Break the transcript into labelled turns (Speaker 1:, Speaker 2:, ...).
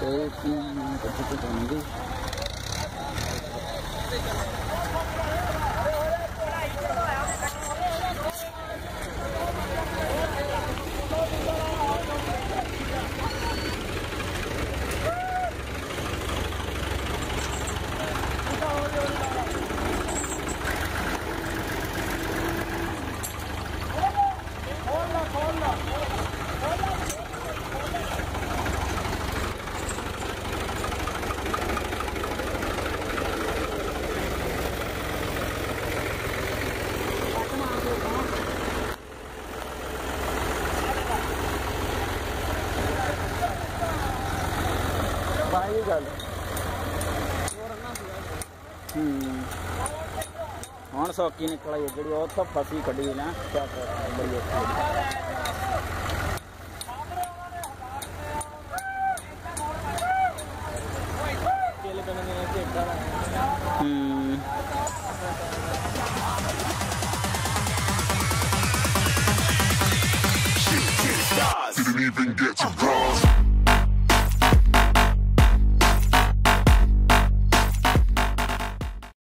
Speaker 1: Happy. Happy. Happy. Happy. ਜਾਣਗੇ ਬਾਈ ਗੱਲ ਹੂੰ ਹੁਣ ਸੌਕੀ ਨਿਕਲ ਆਈ ਜਿਹੜੀ ਉਹ ਤਾਂ ਫਸੀ ਕੱਢੀ ਨਾ ਕਿਆ ਕਰ ਬੜੀ ਔਖੀ
Speaker 2: ਕਿਲ ਕਰਨ ਦੇ ਝੇਡਾ
Speaker 1: ਹੂੰ
Speaker 3: Didn't even get to cross.